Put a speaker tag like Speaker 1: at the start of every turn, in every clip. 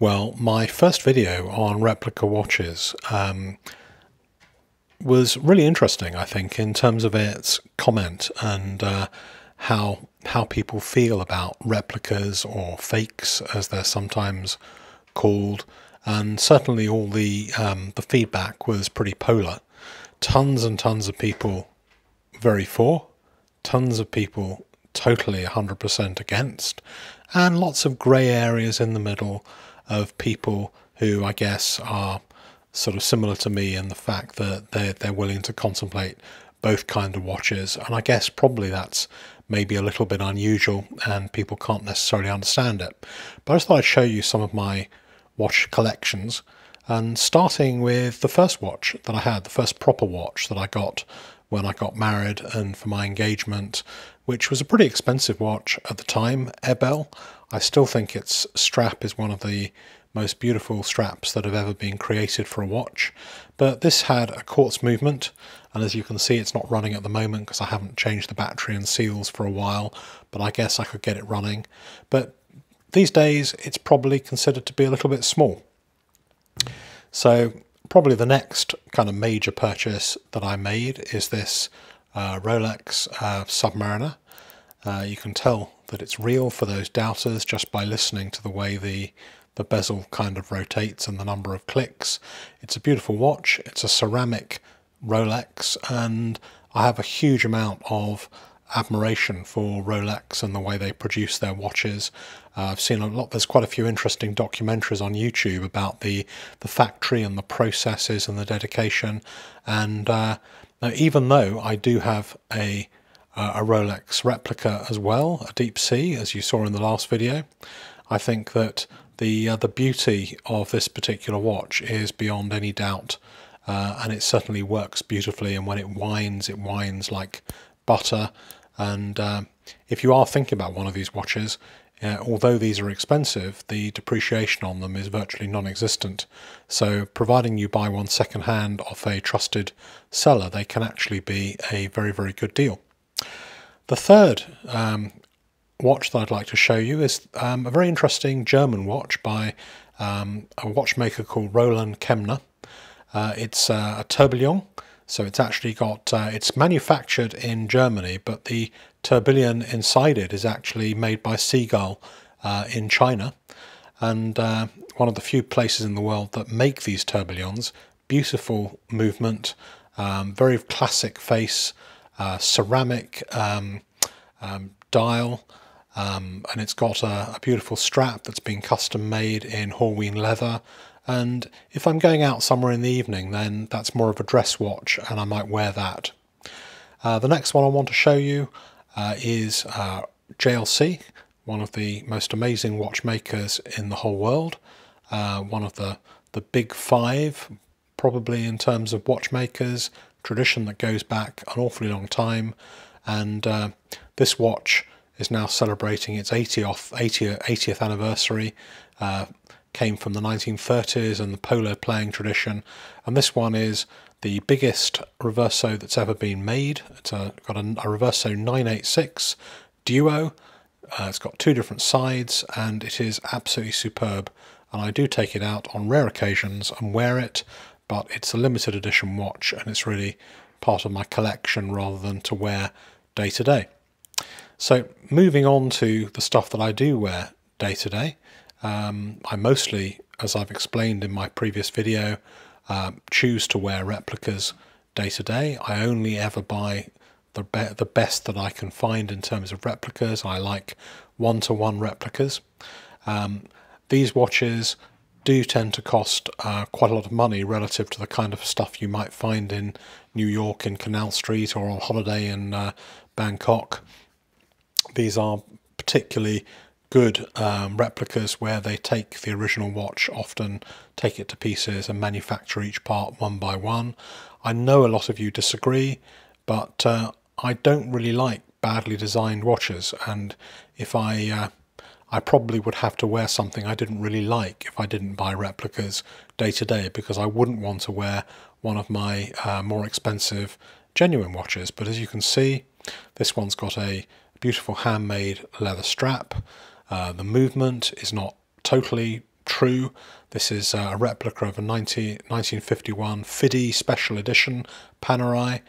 Speaker 1: Well, my first video on replica watches um, was really interesting, I think, in terms of its comment and uh, how how people feel about replicas or fakes, as they're sometimes called. And certainly, all the um, the feedback was pretty polar. Tons and tons of people very for, tons of people totally 100% against, and lots of grey areas in the middle of people who I guess are sort of similar to me in the fact that they're, they're willing to contemplate both kind of watches. And I guess probably that's maybe a little bit unusual and people can't necessarily understand it. But I just thought I'd show you some of my watch collections and starting with the first watch that I had, the first proper watch that I got when I got married and for my engagement, which was a pretty expensive watch at the time, Ebel. I still think its strap is one of the most beautiful straps that have ever been created for a watch. But this had a quartz movement, and as you can see, it's not running at the moment because I haven't changed the battery and seals for a while, but I guess I could get it running. But these days, it's probably considered to be a little bit small. So probably the next kind of major purchase that I made is this uh, Rolex uh, Submariner. Uh, you can tell that it's real for those doubters just by listening to the way the the bezel kind of rotates and the number of clicks. It's a beautiful watch. It's a ceramic Rolex, and I have a huge amount of admiration for Rolex and the way they produce their watches. Uh, I've seen a lot. There's quite a few interesting documentaries on YouTube about the the factory and the processes and the dedication. And uh, even though I do have a a Rolex replica as well, a Deep Sea, as you saw in the last video, I think that the uh, the beauty of this particular watch is beyond any doubt. Uh, and it certainly works beautifully. And when it winds, it winds like butter. And uh, if you are thinking about one of these watches, uh, although these are expensive, the depreciation on them is virtually non-existent. So providing you buy one second-hand off a trusted seller, they can actually be a very, very good deal. The third um, watch that I'd like to show you is um, a very interesting German watch by um, a watchmaker called Roland Kemmner. Uh, it's uh, a tourbillon, so it's actually got, uh, it's manufactured in Germany, but the tourbillon inside it is actually made by Seagull uh, in China. And uh, one of the few places in the world that make these tourbillons. Beautiful movement, um, very classic face, uh, ceramic um, um, dial, um, and it's got a, a, beautiful strap that's been custom made in Horween leather and if I'm going out somewhere in the evening, then that's more of a dress watch and I might wear that. Uh, the next one I want to show you uh, is uh, JLC, one of the most amazing watchmakers in the whole world. Uh, one of the, the big five, probably in terms of watchmakers, tradition that goes back an awfully long time. And uh, this watch is now celebrating its 80th, 80th, 80th anniversary. Uh, came from the 1930s and the polo playing tradition. And this one is the biggest reverso that's ever been made. It's a, got a, a reverso 986 duo. Uh, it's got two different sides and it is absolutely superb. And I do take it out on rare occasions and wear it, but it's a limited edition watch and it's really part of my collection rather than to wear day to day. So moving on to the stuff that I do wear day to day. Um, I mostly, as I've explained in my previous video, uh, choose to wear replicas day to day. I only ever buy the, be the best that I can find in terms of replicas. I like one-to-one replicas. Um, these watches do tend to cost uh, quite a lot of money relative to the kind of stuff you might find in New York in Canal Street or on holiday in uh, Bangkok. These are particularly good um, replicas where they take the original watch, often take it to pieces and manufacture each part one by one. I know a lot of you disagree, but uh, I don't really like badly designed watches, and if I uh, I probably would have to wear something I didn't really like if I didn't buy replicas day to day because I wouldn't want to wear one of my uh, more expensive genuine watches. But as you can see, this one's got a beautiful handmade leather strap. Uh, the movement is not totally true. This is a replica of a 19, 1951 FIDI Special Edition Panerai.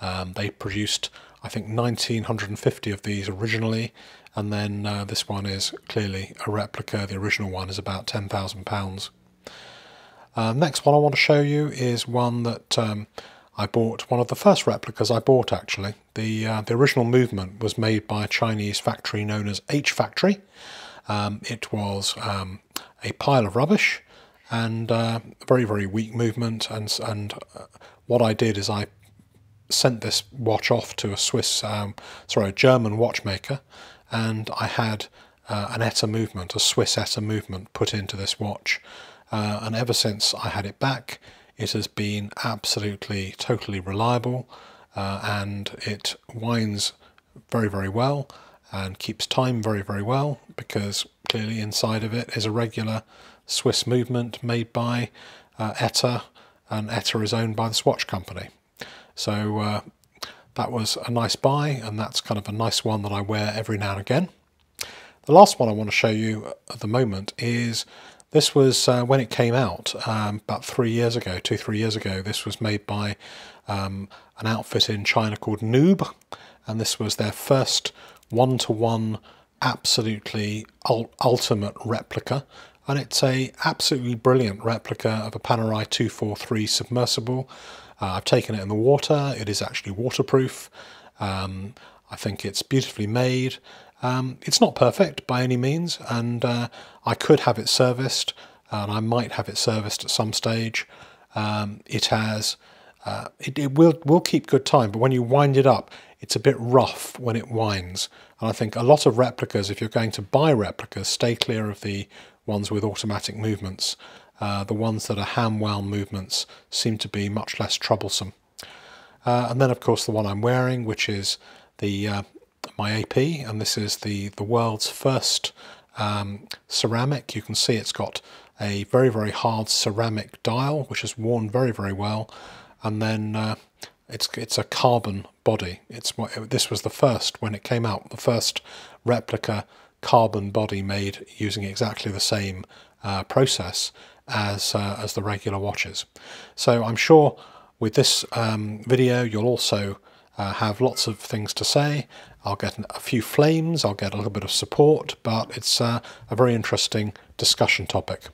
Speaker 1: Um, they produced, I think, 1950 of these originally, and then uh, this one is clearly a replica. The original one is about £10,000. Uh, next one I want to show you is one that um, I bought, one of the first replicas I bought actually. The, uh, the original movement was made by a Chinese factory known as H Factory. Um, it was um, a pile of rubbish and uh, very, very weak movement. And, and uh, what I did is I sent this watch off to a Swiss, um, sorry, a German watchmaker, and I had uh, an ETA movement, a Swiss ETA movement put into this watch. Uh, and ever since I had it back, it has been absolutely, totally reliable, uh, and it winds very, very well and keeps time very, very well because clearly inside of it is a regular Swiss movement made by uh, ETA, and ETA is owned by the Swatch Company. So uh, that was a nice buy, and that's kind of a nice one that I wear every now and again. The last one I want to show you at the moment is this was uh, when it came out um, about three years ago, two, three years ago. This was made by um, an outfit in China called Noob, and this was their first one to one, absolutely ultimate replica. And it's a absolutely brilliant replica of a Panerai 243 submersible. Uh, I've taken it in the water. It is actually waterproof. Um, I think it's beautifully made. Um, it's not perfect by any means, and uh, I could have it serviced, and I might have it serviced at some stage. Um, it has, uh, it, it, will will keep good time, but when you wind it up, it's a bit rough when it winds. And I think a lot of replicas, if you're going to buy replicas, stay clear of the ones with automatic movements. Uh, the ones that are hand-wound movements seem to be much less troublesome. Uh, and then, of course, the one I'm wearing, which is the uh, my AP, and this is the, the world's first um, ceramic. You can see it's got a very, very hard ceramic dial, which is worn very, very well. And then uh, it's it's a carbon body. It's This was the first, when it came out, the first replica carbon body made using exactly the same uh, process as, uh, as the regular watches. So I'm sure with this um, video you'll also uh, have lots of things to say. I'll get a few flames, I'll get a little bit of support, but it's uh, a very interesting discussion topic.